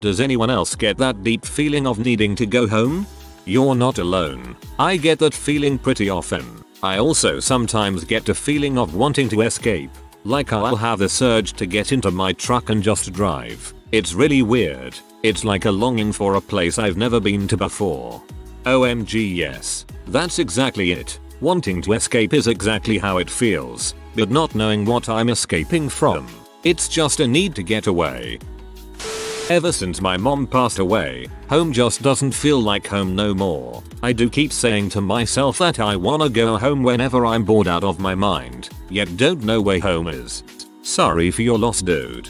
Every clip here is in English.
Does anyone else get that deep feeling of needing to go home? You're not alone. I get that feeling pretty often. I also sometimes get a feeling of wanting to escape. Like I'll have the surge to get into my truck and just drive. It's really weird. It's like a longing for a place I've never been to before. OMG yes. That's exactly it. Wanting to escape is exactly how it feels, but not knowing what I'm escaping from. It's just a need to get away. Ever since my mom passed away, home just doesn't feel like home no more. I do keep saying to myself that I wanna go home whenever I'm bored out of my mind, yet don't know where home is. Sorry for your loss dude.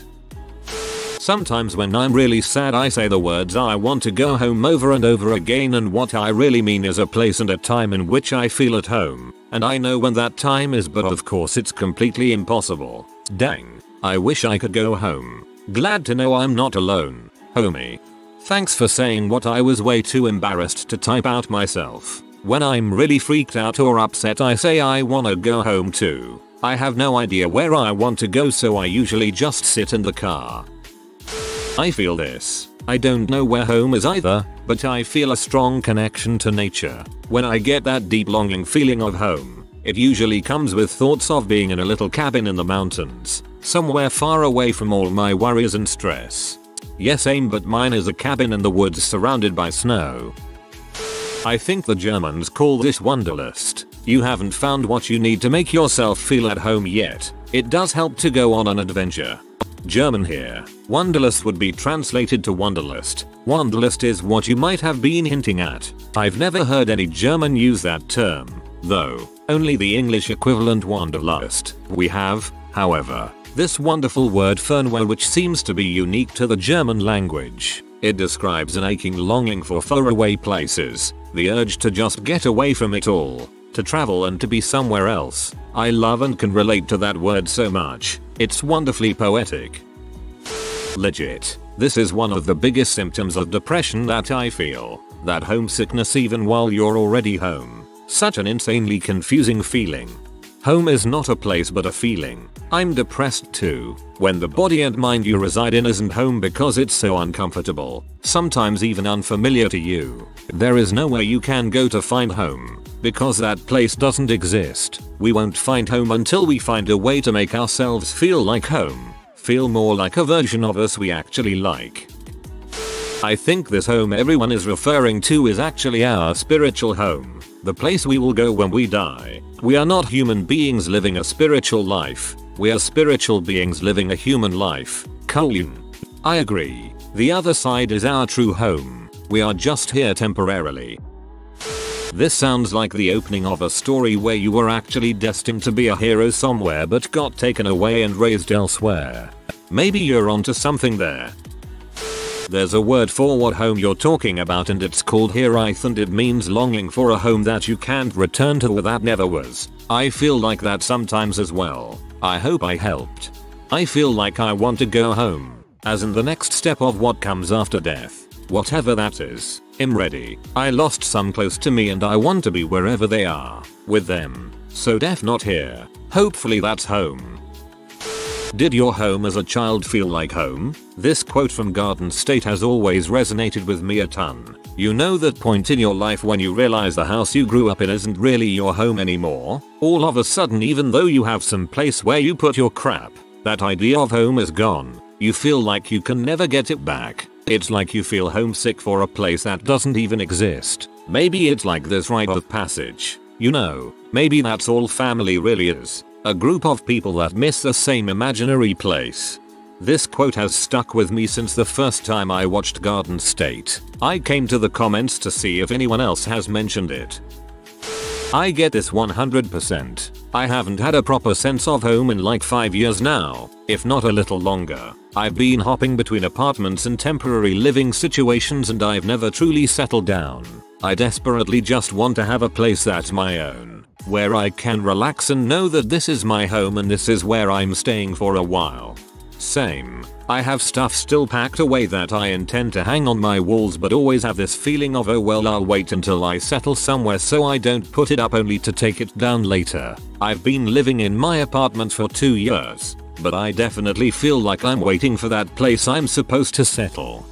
Sometimes when I'm really sad I say the words I want to go home over and over again and what I really mean is a place and a time in which I feel at home. And I know when that time is but of course it's completely impossible. Dang. I wish I could go home. Glad to know I'm not alone, homie. Thanks for saying what I was way too embarrassed to type out myself. When I'm really freaked out or upset I say I wanna go home too. I have no idea where I want to go so I usually just sit in the car. I feel this. I don't know where home is either, but I feel a strong connection to nature. When I get that deep longing feeling of home, it usually comes with thoughts of being in a little cabin in the mountains, Somewhere far away from all my worries and stress. Yes aim but mine is a cabin in the woods surrounded by snow. I think the Germans call this Wanderlust. You haven't found what you need to make yourself feel at home yet. It does help to go on an adventure. German here. Wanderlust would be translated to Wanderlust. Wanderlust is what you might have been hinting at. I've never heard any German use that term, though. Only the English equivalent Wanderlust. We have, however, this wonderful word Fernweh which seems to be unique to the German language. It describes an aching longing for faraway places, the urge to just get away from it all, to travel and to be somewhere else. I love and can relate to that word so much. It's wonderfully poetic. Legit. This is one of the biggest symptoms of depression that I feel. That homesickness even while you're already home. Such an insanely confusing feeling. Home is not a place but a feeling. I'm depressed too. When the body and mind you reside in isn't home because it's so uncomfortable, sometimes even unfamiliar to you. There is nowhere you can go to find home, because that place doesn't exist. We won't find home until we find a way to make ourselves feel like home. Feel more like a version of us we actually like. I think this home everyone is referring to is actually our spiritual home. The place we will go when we die. We are not human beings living a spiritual life. We are spiritual beings living a human life. Colon. I agree. The other side is our true home. We are just here temporarily. This sounds like the opening of a story where you were actually destined to be a hero somewhere but got taken away and raised elsewhere. Maybe you're onto something there. There's a word for what home you're talking about and it's called Hiraeth and it means longing for a home that you can't return to or that never was. I feel like that sometimes as well. I hope I helped. I feel like I want to go home. As in the next step of what comes after death. Whatever that is. I'm ready. I lost some close to me and I want to be wherever they are. With them. So death not here. Hopefully that's home. Did your home as a child feel like home? This quote from Garden State has always resonated with me a ton. You know that point in your life when you realize the house you grew up in isn't really your home anymore? All of a sudden even though you have some place where you put your crap, that idea of home is gone. You feel like you can never get it back. It's like you feel homesick for a place that doesn't even exist. Maybe it's like this rite of passage. You know, maybe that's all family really is. A group of people that miss the same imaginary place. This quote has stuck with me since the first time I watched Garden State. I came to the comments to see if anyone else has mentioned it. I get this 100%. I haven't had a proper sense of home in like 5 years now, if not a little longer. I've been hopping between apartments and temporary living situations and I've never truly settled down. I desperately just want to have a place that's my own where I can relax and know that this is my home and this is where I'm staying for a while. Same. I have stuff still packed away that I intend to hang on my walls but always have this feeling of oh well I'll wait until I settle somewhere so I don't put it up only to take it down later. I've been living in my apartment for 2 years, but I definitely feel like I'm waiting for that place I'm supposed to settle.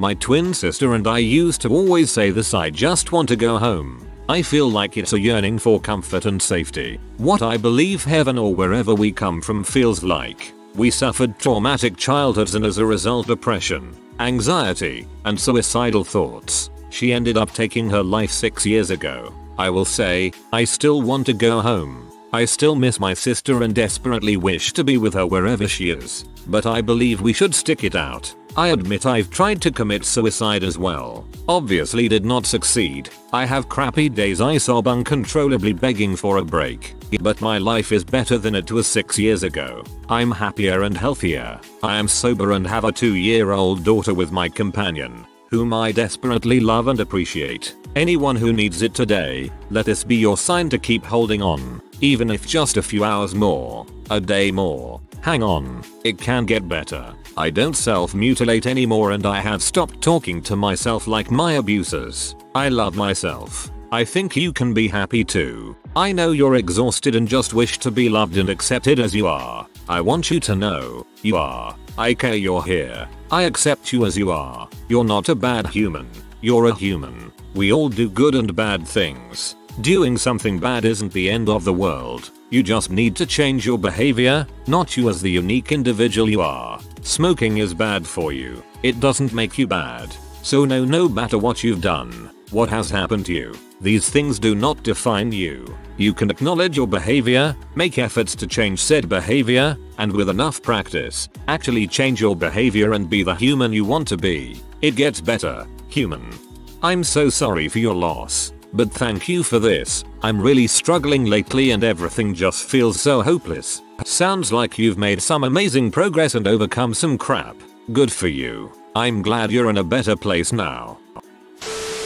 My twin sister and I used to always say this I just want to go home. I feel like it's a yearning for comfort and safety. What I believe heaven or wherever we come from feels like. We suffered traumatic childhoods and as a result depression, anxiety, and suicidal thoughts. She ended up taking her life 6 years ago. I will say, I still want to go home. I still miss my sister and desperately wish to be with her wherever she is, but I believe we should stick it out. I admit I've tried to commit suicide as well. Obviously did not succeed. I have crappy days I sob uncontrollably begging for a break. But my life is better than it was 6 years ago. I'm happier and healthier. I am sober and have a 2 year old daughter with my companion, whom I desperately love and appreciate. Anyone who needs it today, let this be your sign to keep holding on. Even if just a few hours more, a day more. Hang on, it can get better. I don't self-mutilate anymore and I have stopped talking to myself like my abusers. I love myself. I think you can be happy too. I know you're exhausted and just wish to be loved and accepted as you are. I want you to know, you are. I care you're here. I accept you as you are. You're not a bad human. You're a human. We all do good and bad things. Doing something bad isn't the end of the world. You just need to change your behavior, not you as the unique individual you are. Smoking is bad for you. It doesn't make you bad. So no no matter what you've done, what has happened to you, these things do not define you. You can acknowledge your behavior, make efforts to change said behavior, and with enough practice, actually change your behavior and be the human you want to be. It gets better, human. I'm so sorry for your loss. But thank you for this. I'm really struggling lately and everything just feels so hopeless. Sounds like you've made some amazing progress and overcome some crap. Good for you. I'm glad you're in a better place now.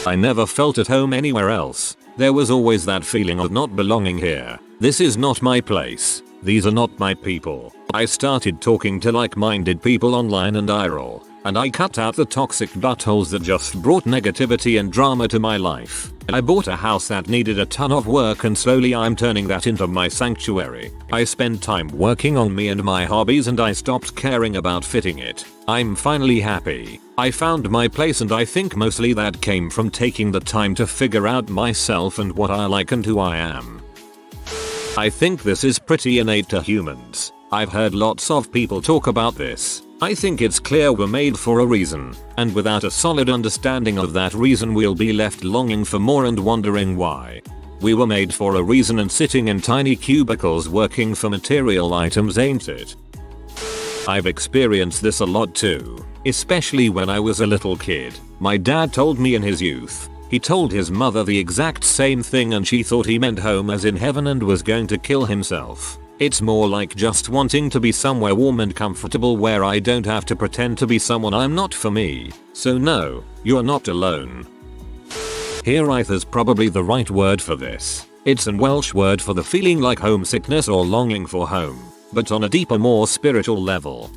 I never felt at home anywhere else. There was always that feeling of not belonging here. This is not my place. These are not my people. I started talking to like-minded people online and I roll and I cut out the toxic buttholes that just brought negativity and drama to my life. I bought a house that needed a ton of work and slowly I'm turning that into my sanctuary. I spend time working on me and my hobbies and I stopped caring about fitting it. I'm finally happy. I found my place and I think mostly that came from taking the time to figure out myself and what I like and who I am. I think this is pretty innate to humans. I've heard lots of people talk about this. I think it's clear we're made for a reason, and without a solid understanding of that reason we'll be left longing for more and wondering why. We were made for a reason and sitting in tiny cubicles working for material items ain't it? I've experienced this a lot too, especially when I was a little kid. My dad told me in his youth. He told his mother the exact same thing and she thought he meant home as in heaven and was going to kill himself. It's more like just wanting to be somewhere warm and comfortable where I don't have to pretend to be someone I'm not for me. So no, you're not alone. Hiraeth is probably the right word for this. It's an Welsh word for the feeling like homesickness or longing for home, but on a deeper more spiritual level.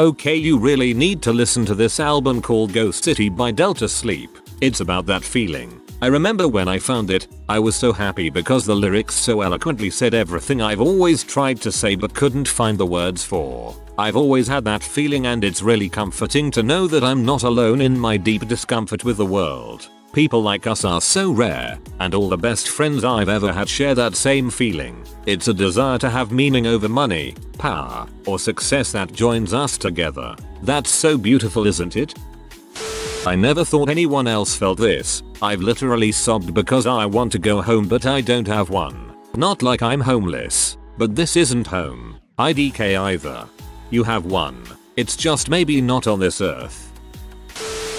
Okay you really need to listen to this album called Ghost City by Delta Sleep. It's about that feeling. I remember when I found it, I was so happy because the lyrics so eloquently said everything I've always tried to say but couldn't find the words for. I've always had that feeling and it's really comforting to know that I'm not alone in my deep discomfort with the world. People like us are so rare, and all the best friends I've ever had share that same feeling. It's a desire to have meaning over money, power, or success that joins us together. That's so beautiful isn't it? I never thought anyone else felt this. I've literally sobbed because I want to go home but I don't have one. Not like I'm homeless. But this isn't home. IDK either. You have one. It's just maybe not on this earth.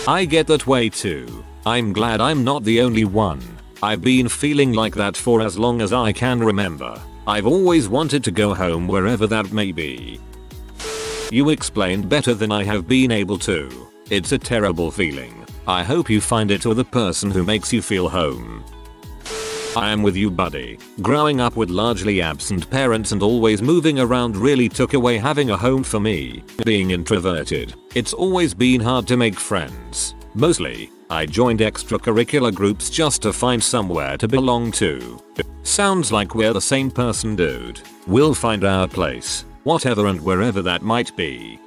I get that way too. I'm glad I'm not the only one. I've been feeling like that for as long as I can remember. I've always wanted to go home wherever that may be. You explained better than I have been able to. It's a terrible feeling. I hope you find it or the person who makes you feel home. I am with you buddy. Growing up with largely absent parents and always moving around really took away having a home for me. Being introverted, it's always been hard to make friends. Mostly, I joined extracurricular groups just to find somewhere to belong to. Sounds like we're the same person dude. We'll find our place, whatever and wherever that might be.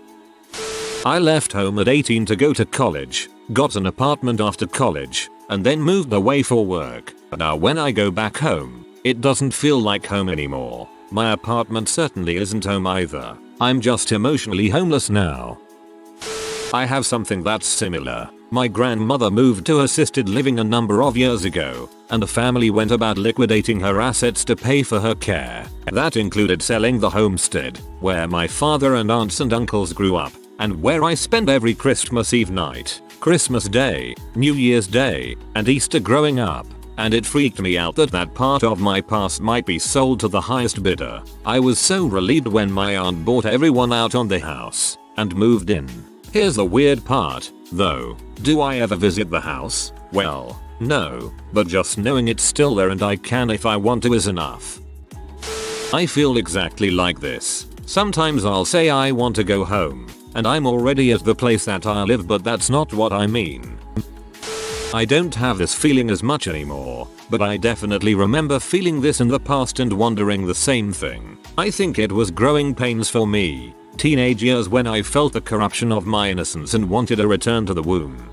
I left home at 18 to go to college, got an apartment after college, and then moved away for work. Now when I go back home, it doesn't feel like home anymore. My apartment certainly isn't home either. I'm just emotionally homeless now. I have something that's similar. My grandmother moved to assisted living a number of years ago, and the family went about liquidating her assets to pay for her care. That included selling the homestead, where my father and aunts and uncles grew up, and where I spend every Christmas Eve night, Christmas Day, New Year's Day, and Easter growing up. And it freaked me out that that part of my past might be sold to the highest bidder. I was so relieved when my aunt bought everyone out on the house and moved in. Here's the weird part, though. Do I ever visit the house? Well, no, but just knowing it's still there and I can if I want to is enough. I feel exactly like this. Sometimes I'll say I want to go home, and I'm already at the place that I live but that's not what I mean. I don't have this feeling as much anymore, but I definitely remember feeling this in the past and wondering the same thing. I think it was growing pains for me, teenage years when I felt the corruption of my innocence and wanted a return to the womb.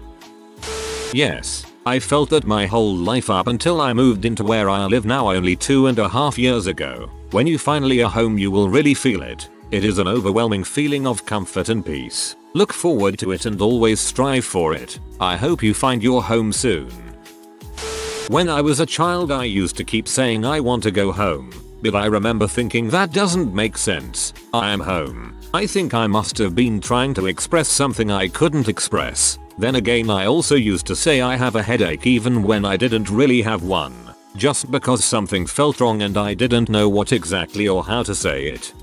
Yes, I felt that my whole life up until I moved into where I live now only two and a half years ago. When you finally are home you will really feel it. It is an overwhelming feeling of comfort and peace. Look forward to it and always strive for it. I hope you find your home soon. When I was a child I used to keep saying I want to go home, but I remember thinking that doesn't make sense. I am home. I think I must have been trying to express something I couldn't express. Then again I also used to say I have a headache even when I didn't really have one. Just because something felt wrong and I didn't know what exactly or how to say it.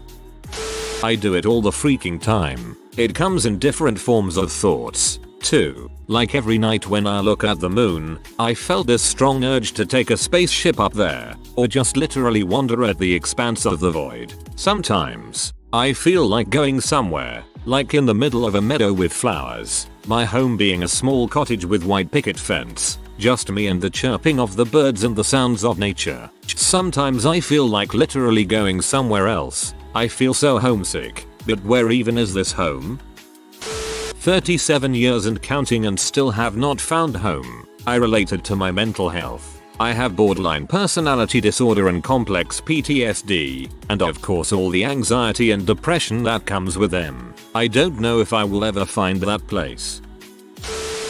I do it all the freaking time. It comes in different forms of thoughts, too. Like every night when I look at the moon, I felt this strong urge to take a spaceship up there, or just literally wander at the expanse of the void. Sometimes, I feel like going somewhere, like in the middle of a meadow with flowers, my home being a small cottage with white picket fence, just me and the chirping of the birds and the sounds of nature. Sometimes I feel like literally going somewhere else. I feel so homesick, but where even is this home? 37 years and counting and still have not found home. I related to my mental health. I have borderline personality disorder and complex PTSD, and of course all the anxiety and depression that comes with them. I don't know if I will ever find that place.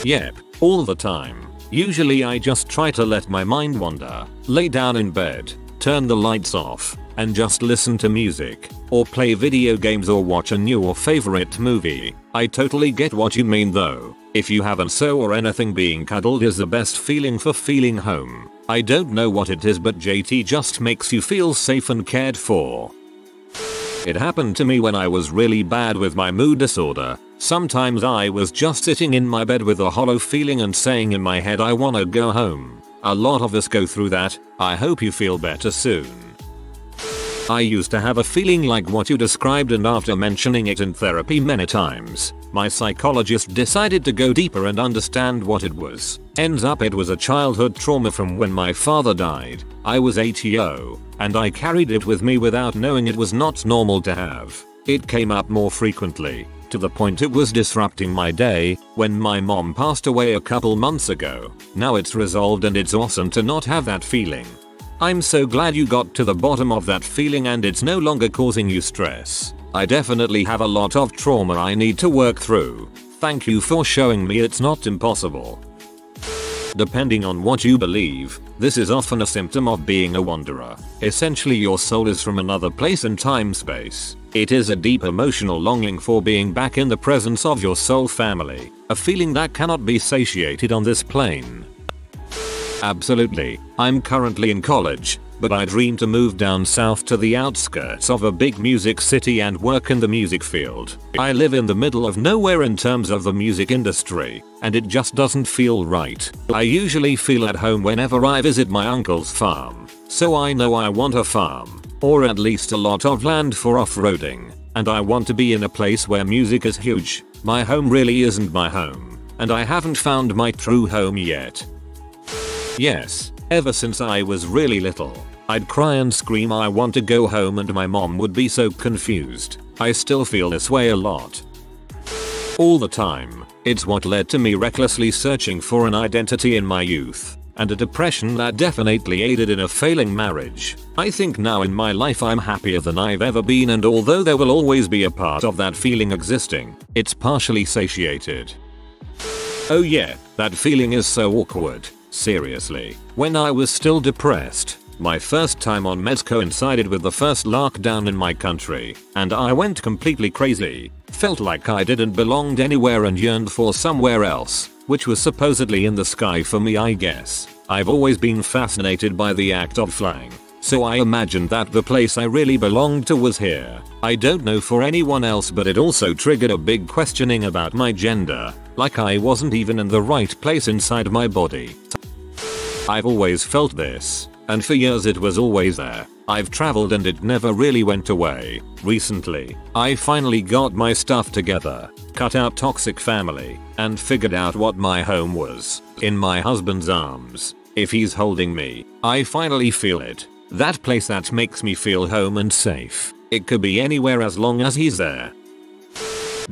Yep, all the time. Usually I just try to let my mind wander, lay down in bed, turn the lights off, and just listen to music, or play video games or watch a new or favorite movie. I totally get what you mean though. If you haven't so or anything being cuddled is the best feeling for feeling home. I don't know what it is but JT just makes you feel safe and cared for. It happened to me when I was really bad with my mood disorder. Sometimes I was just sitting in my bed with a hollow feeling and saying in my head I wanna go home. A lot of us go through that. I hope you feel better soon. I used to have a feeling like what you described and after mentioning it in therapy many times, my psychologist decided to go deeper and understand what it was. Ends up it was a childhood trauma from when my father died. I was 8 years and I carried it with me without knowing it was not normal to have. It came up more frequently, to the point it was disrupting my day, when my mom passed away a couple months ago. Now it's resolved and it's awesome to not have that feeling. I'm so glad you got to the bottom of that feeling and it's no longer causing you stress. I definitely have a lot of trauma I need to work through. Thank you for showing me it's not impossible. Depending on what you believe, this is often a symptom of being a wanderer. Essentially your soul is from another place and time space. It is a deep emotional longing for being back in the presence of your soul family, a feeling that cannot be satiated on this plane. Absolutely, I'm currently in college, but I dream to move down south to the outskirts of a big music city and work in the music field. I live in the middle of nowhere in terms of the music industry, and it just doesn't feel right. I usually feel at home whenever I visit my uncle's farm, so I know I want a farm, or at least a lot of land for off-roading, and I want to be in a place where music is huge. My home really isn't my home, and I haven't found my true home yet. Yes, Ever since I was really little, I'd cry and scream I want to go home and my mom would be so confused. I still feel this way a lot. All the time. It's what led to me recklessly searching for an identity in my youth and a depression that definitely aided in a failing marriage. I think now in my life I'm happier than I've ever been and although there will always be a part of that feeling existing, it's partially satiated. Oh yeah, that feeling is so awkward. Seriously. When I was still depressed, my first time on meds coincided with the first lockdown in my country, and I went completely crazy. Felt like I didn't belong anywhere and yearned for somewhere else, which was supposedly in the sky for me I guess. I've always been fascinated by the act of flying, so I imagined that the place I really belonged to was here. I don't know for anyone else but it also triggered a big questioning about my gender, like I wasn't even in the right place inside my body. I've always felt this, and for years it was always there. I've traveled and it never really went away. Recently, I finally got my stuff together, cut out toxic family, and figured out what my home was. In my husband's arms. If he's holding me, I finally feel it. That place that makes me feel home and safe. It could be anywhere as long as he's there.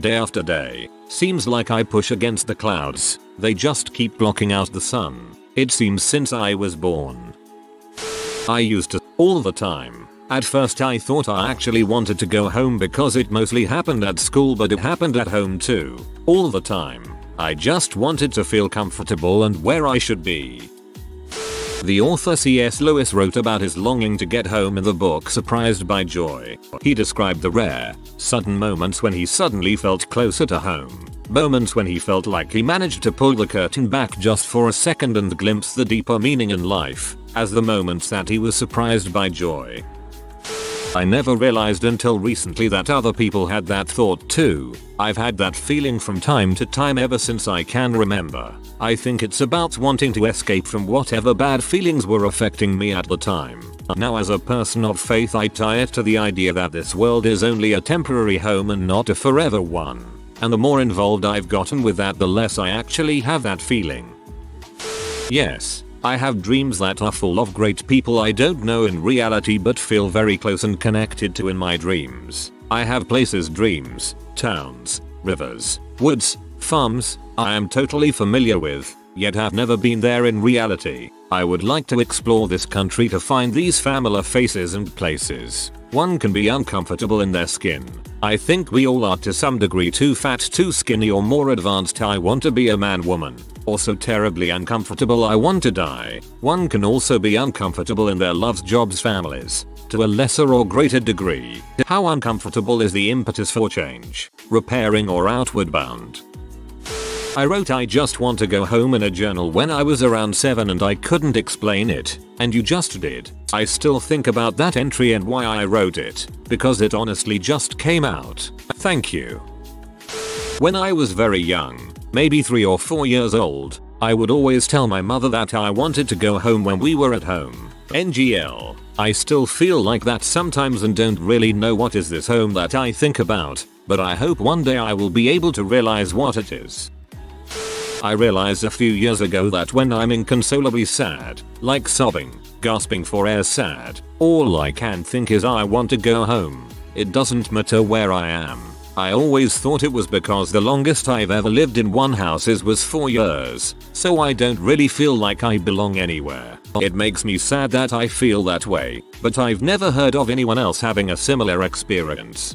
Day after day, seems like I push against the clouds. They just keep blocking out the sun. It seems since I was born. I used to, all the time. At first I thought I actually wanted to go home because it mostly happened at school but it happened at home too. All the time. I just wanted to feel comfortable and where I should be. The author C.S. Lewis wrote about his longing to get home in the book Surprised by Joy. He described the rare, sudden moments when he suddenly felt closer to home. Moments when he felt like he managed to pull the curtain back just for a second and glimpse the deeper meaning in life, as the moments that he was surprised by joy. I never realized until recently that other people had that thought too. I've had that feeling from time to time ever since I can remember. I think it's about wanting to escape from whatever bad feelings were affecting me at the time. Now as a person of faith I tie it to the idea that this world is only a temporary home and not a forever one. And the more involved I've gotten with that the less I actually have that feeling. Yes, I have dreams that are full of great people I don't know in reality but feel very close and connected to in my dreams. I have places dreams, towns, rivers, woods, farms, I am totally familiar with, yet have never been there in reality. I would like to explore this country to find these familiar faces and places. One can be uncomfortable in their skin. I think we all are to some degree too fat, too skinny or more advanced I want to be a man woman. Or so terribly uncomfortable I want to die. One can also be uncomfortable in their loves jobs families. To a lesser or greater degree. How uncomfortable is the impetus for change? Repairing or outward bound? I wrote I just want to go home in a journal when I was around 7 and I couldn't explain it, and you just did. I still think about that entry and why I wrote it, because it honestly just came out. Thank you. When I was very young, maybe 3 or 4 years old, I would always tell my mother that I wanted to go home when we were at home. NGL. I still feel like that sometimes and don't really know what is this home that I think about, but I hope one day I will be able to realize what it is. I realized a few years ago that when I'm inconsolably sad, like sobbing, gasping for air sad, all I can think is I want to go home. It doesn't matter where I am. I always thought it was because the longest I've ever lived in one house is was 4 years, so I don't really feel like I belong anywhere. It makes me sad that I feel that way, but I've never heard of anyone else having a similar experience.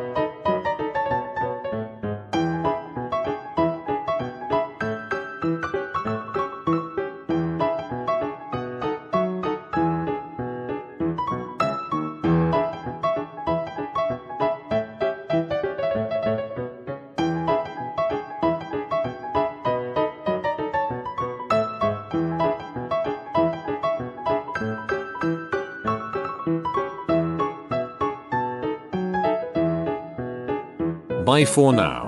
Bye for now.